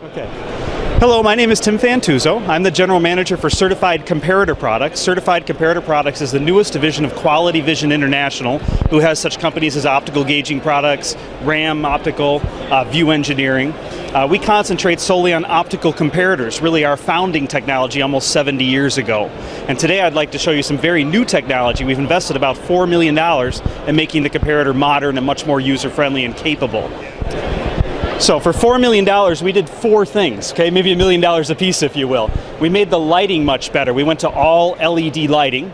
Okay. Hello, my name is Tim Fantuzzo. I'm the general manager for Certified Comparator Products. Certified Comparator Products is the newest division of Quality Vision International, who has such companies as Optical Gauging Products, RAM Optical, uh, View Engineering. Uh, we concentrate solely on optical comparators, really our founding technology almost 70 years ago. And today I'd like to show you some very new technology. We've invested about $4 million in making the comparator modern and much more user-friendly and capable. So for $4 million, we did four things, okay? Maybe a million dollars a piece, if you will. We made the lighting much better. We went to all LED lighting.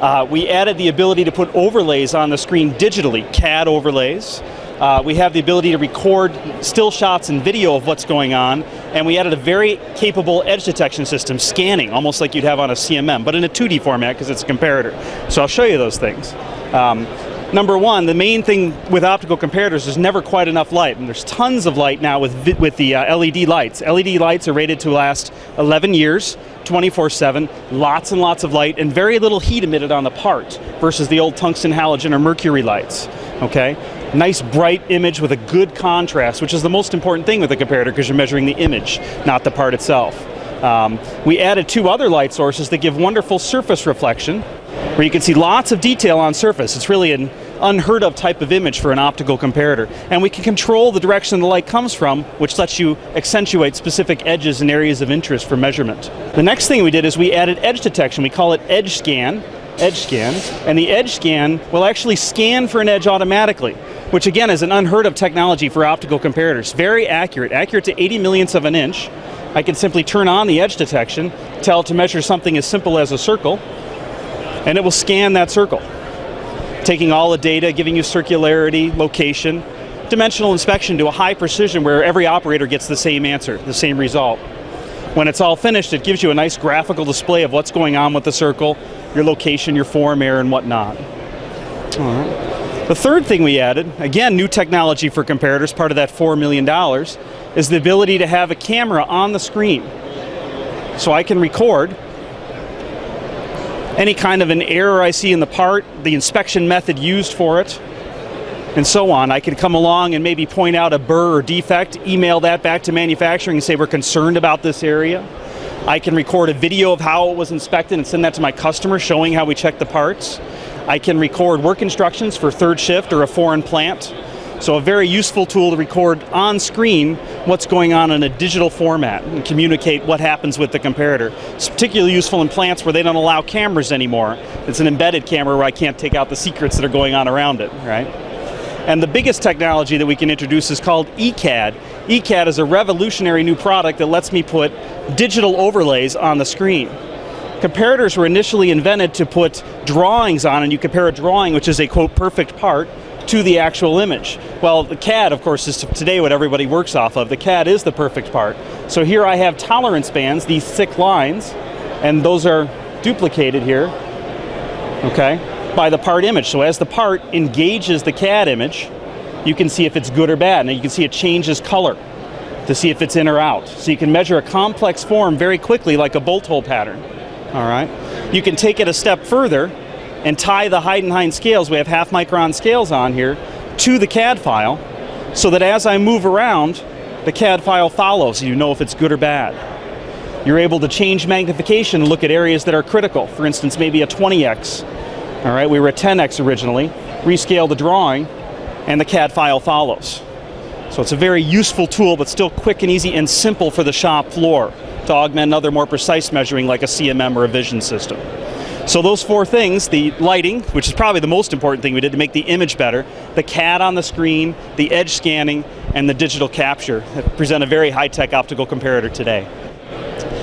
Uh, we added the ability to put overlays on the screen digitally, CAD overlays. Uh, we have the ability to record still shots and video of what's going on, and we added a very capable edge detection system, scanning, almost like you'd have on a CMM, but in a 2D format because it's a comparator. So I'll show you those things. Um, Number one, the main thing with optical comparators is never quite enough light, and there's tons of light now with, with the uh, LED lights. LED lights are rated to last 11 years, 24-7, lots and lots of light, and very little heat emitted on the part versus the old tungsten halogen or mercury lights, okay? Nice bright image with a good contrast, which is the most important thing with a comparator because you're measuring the image, not the part itself. Um, we added two other light sources that give wonderful surface reflection, where you can see lots of detail on surface. It's really an unheard of type of image for an optical comparator. And we can control the direction the light comes from, which lets you accentuate specific edges and areas of interest for measurement. The next thing we did is we added edge detection. We call it edge scan, edge scan, and the edge scan will actually scan for an edge automatically, which again is an unheard of technology for optical comparators. Very accurate, accurate to 80 millionths of an inch. I can simply turn on the edge detection, tell it to measure something as simple as a circle, and it will scan that circle taking all the data, giving you circularity, location, dimensional inspection to a high precision where every operator gets the same answer, the same result. When it's all finished, it gives you a nice graphical display of what's going on with the circle, your location, your form error, and whatnot. The third thing we added, again, new technology for comparators, part of that $4 million, is the ability to have a camera on the screen. So I can record any kind of an error I see in the part, the inspection method used for it, and so on. I could come along and maybe point out a burr or defect, email that back to manufacturing and say we're concerned about this area. I can record a video of how it was inspected and send that to my customer showing how we checked the parts. I can record work instructions for third shift or a foreign plant. So a very useful tool to record on screen what's going on in a digital format and communicate what happens with the comparator. It's particularly useful in plants where they don't allow cameras anymore. It's an embedded camera where I can't take out the secrets that are going on around it, right? And the biggest technology that we can introduce is called ECAD. ECAD is a revolutionary new product that lets me put digital overlays on the screen. Comparators were initially invented to put drawings on, and you compare a drawing, which is a quote perfect part, to the actual image. Well, the CAD, of course, is today what everybody works off of. The CAD is the perfect part. So here I have tolerance bands, these thick lines, and those are duplicated here, okay, by the part image. So as the part engages the CAD image, you can see if it's good or bad. Now you can see it changes color to see if it's in or out. So you can measure a complex form very quickly like a bolt hole pattern. All right. You can take it a step further and tie the Heidenhain scales, we have half micron scales on here, to the CAD file so that as I move around, the CAD file follows, you know if it's good or bad. You're able to change magnification and look at areas that are critical. For instance, maybe a 20x. All right, we were at 10x originally. Rescale the drawing, and the CAD file follows. So it's a very useful tool, but still quick and easy and simple for the shop floor to augment other more precise measuring like a CMM or a vision system. So those four things, the lighting, which is probably the most important thing we did to make the image better, the CAD on the screen, the edge scanning, and the digital capture present a very high-tech optical comparator today.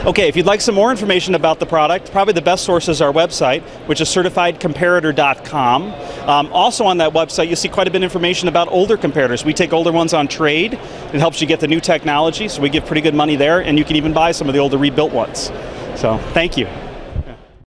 Okay, if you'd like some more information about the product, probably the best source is our website, which is certifiedcomparator.com. Um, also on that website, you'll see quite a bit of information about older comparators. We take older ones on trade. It helps you get the new technology, so we give pretty good money there, and you can even buy some of the older rebuilt ones. So, thank you.